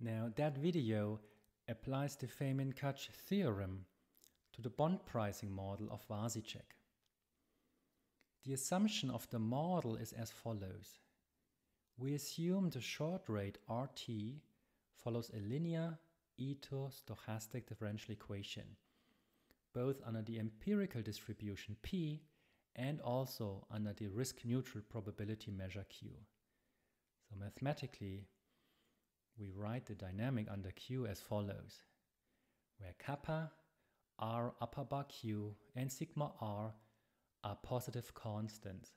Now that video applies the Feynman-Kac theorem to the bond pricing model of Vasicek. The assumption of the model is as follows. We assume the short rate RT follows a linear Ito stochastic differential equation, both under the empirical distribution P and also under the risk-neutral probability measure Q. So mathematically, we write the dynamic under Q as follows, where kappa, r upper bar Q, and sigma r are positive constants.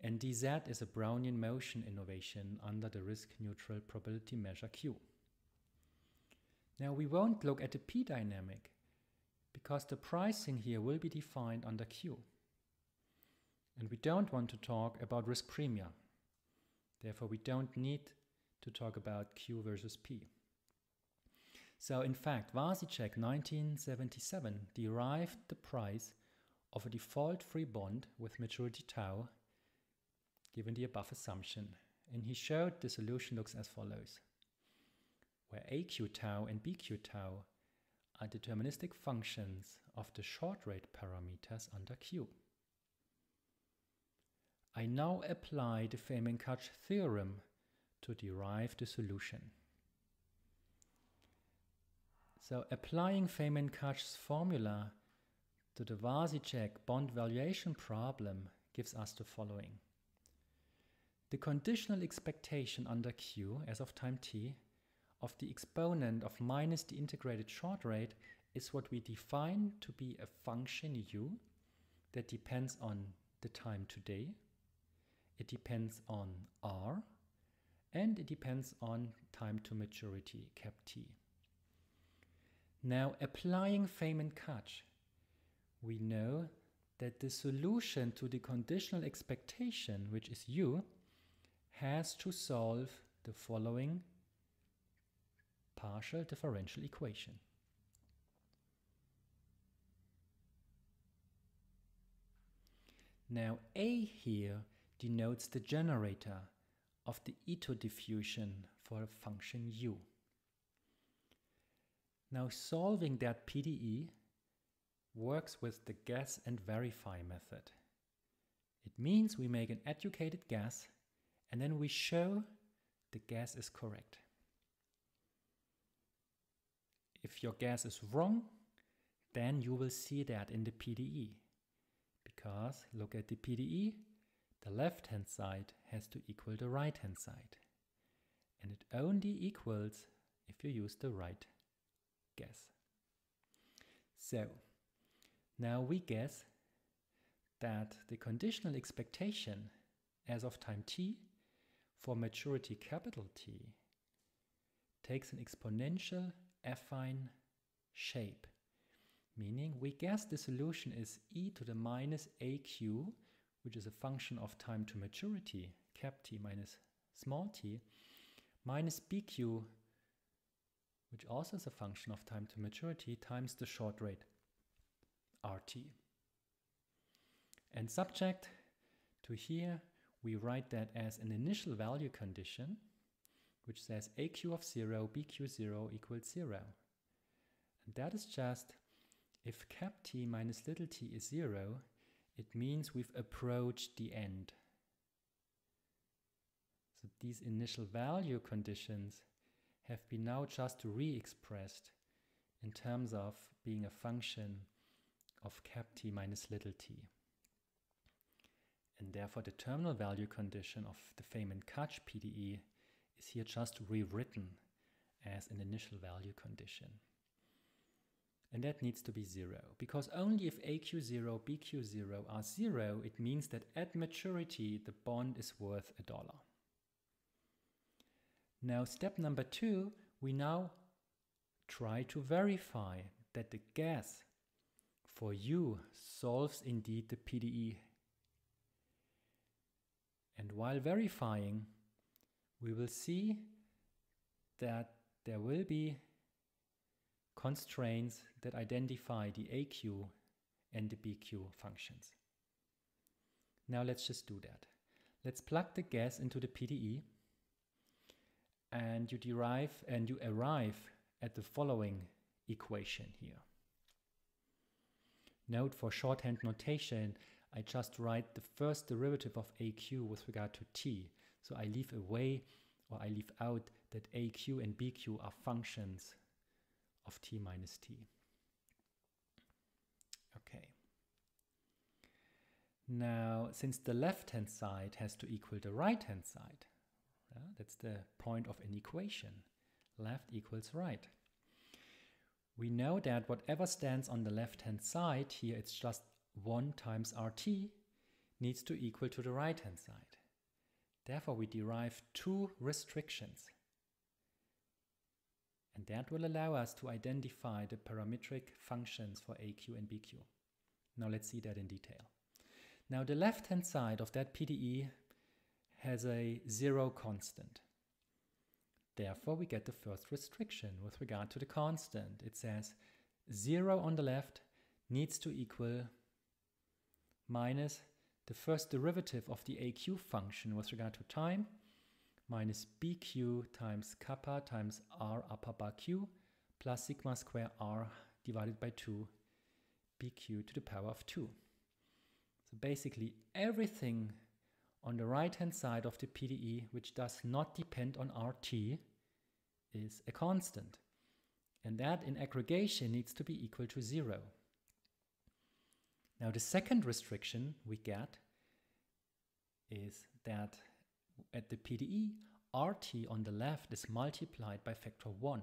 And dz is a Brownian motion innovation under the risk-neutral probability measure Q. Now we won't look at the P dynamic because the pricing here will be defined under Q. And we don't want to talk about risk premia. Therefore, we don't need to talk about Q versus P. So in fact, Vasicek 1977 derived the price of a default-free bond with maturity tau given the above assumption. And he showed the solution looks as follows, where AQ tau and BQ tau are deterministic functions of the short rate parameters under Q. I now apply the Feynman-Kac theorem to derive the solution. So applying Feynman-Kac's formula to the Vasicek bond valuation problem gives us the following. The conditional expectation under Q as of time t of the exponent of minus the integrated short rate is what we define to be a function u that depends on the time today, it depends on r, and it depends on time to maturity, cap t. Now applying Feynman-Kac, we know that the solution to the conditional expectation, which is u, has to solve the following partial differential equation. Now A here denotes the generator of the Ito diffusion for a function u. Now solving that PDE works with the guess and verify method. It means we make an educated guess and then we show the guess is correct. If your guess is wrong, then you will see that in the PDE. Because look at the PDE, the left hand side has to equal the right hand side. And it only equals if you use the right guess. So, now we guess that the conditional expectation as of time t for maturity capital T takes an exponential affine shape, meaning we guess the solution is e to the minus aq, which is a function of time to maturity, cap t minus small t, minus bq, which also is a function of time to maturity, times the short rate, rt. And subject to here, we write that as an initial value condition, which says aq of 0, bq0 equals 0. And that is just if cap t minus little t is 0, it means we've approached the end. So these initial value conditions have been now just re-expressed in terms of being a function of cap t minus little t. And therefore the terminal value condition of the Feynman-Kac PDE is here just rewritten as an initial value condition. And that needs to be zero, because only if AQ0, BQ0 are zero, it means that at maturity the bond is worth a dollar. Now step number two, we now try to verify that the guess for U solves indeed the PDE. And while verifying, we will see that there will be constraints that identify the AQ and the BQ functions. Now let's just do that. Let's plug the guess into the PDE and you derive and you arrive at the following equation here. Note for shorthand notation, I just write the first derivative of aq with regard to t. So I leave away or I leave out that aq and bq are functions of t minus t. Okay. Now, since the left-hand side has to equal the right-hand side, yeah, that's the point of an equation. Left equals right. We know that whatever stands on the left-hand side, here it's just 1 times rt, needs to equal to the right-hand side. Therefore, we derive two restrictions. And that will allow us to identify the parametric functions for AQ and BQ. Now let's see that in detail. Now the left-hand side of that PDE has a zero constant. Therefore, we get the first restriction with regard to the constant. It says 0 on the left needs to equal minus the first derivative of the aq function with regard to time minus bq times kappa times r upper bar q plus sigma square r divided by 2 bq to the power of 2. So basically everything on the right hand side of the PDE which does not depend on RT is a constant. And that in aggregation needs to be equal to 0. Now the second restriction we get is that at the PDE, RT on the left is multiplied by factor 1.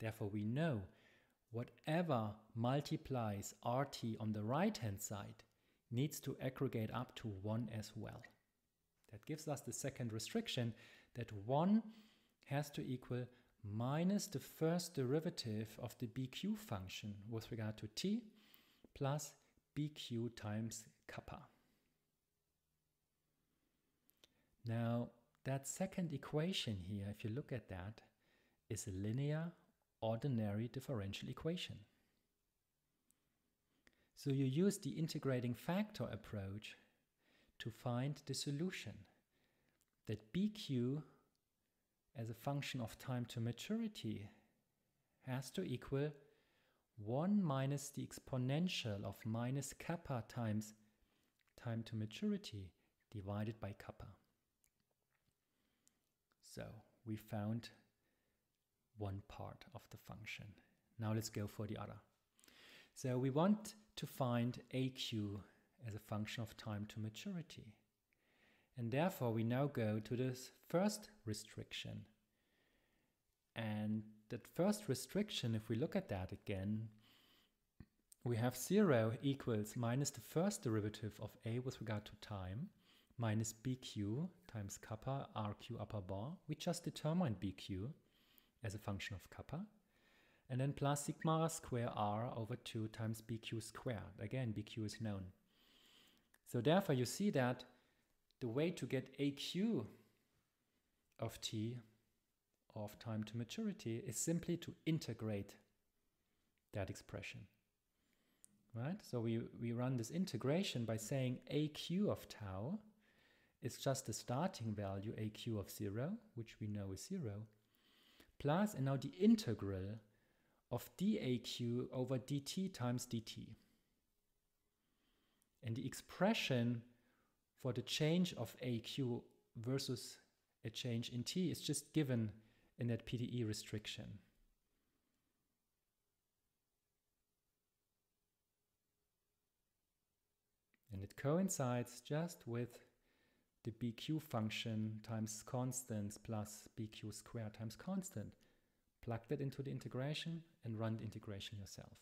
Therefore we know whatever multiplies RT on the right hand side needs to aggregate up to 1 as well. That gives us the second restriction that 1 has to equal minus the first derivative of the BQ function with regard to t plus bq times kappa. Now, that second equation here, if you look at that, is a linear ordinary differential equation. So you use the integrating factor approach to find the solution that bq as a function of time to maturity has to equal 1 minus the exponential of minus kappa times time to maturity divided by kappa. So we found one part of the function. Now let's go for the other. So we want to find AQ as a function of time to maturity. And therefore we now go to this first restriction. And that first restriction, if we look at that again, we have 0 equals minus the first derivative of a with regard to time minus bq times kappa rq upper bar. We just determined bq as a function of kappa. And then plus sigma square r over 2 times bq squared. Again, bq is known. So therefore you see that the way to get aq of t of time to maturity is simply to integrate that expression. Right? So we, we run this integration by saying aq of tau is just the starting value aq of 0, which we know is 0, plus, and now the integral of daq over dt times dt. And the expression for the change of aq versus a change in t is just given in that PDE restriction. And it coincides just with the bq function times constant plus bq squared times constant. Plug that into the integration and run the integration yourself.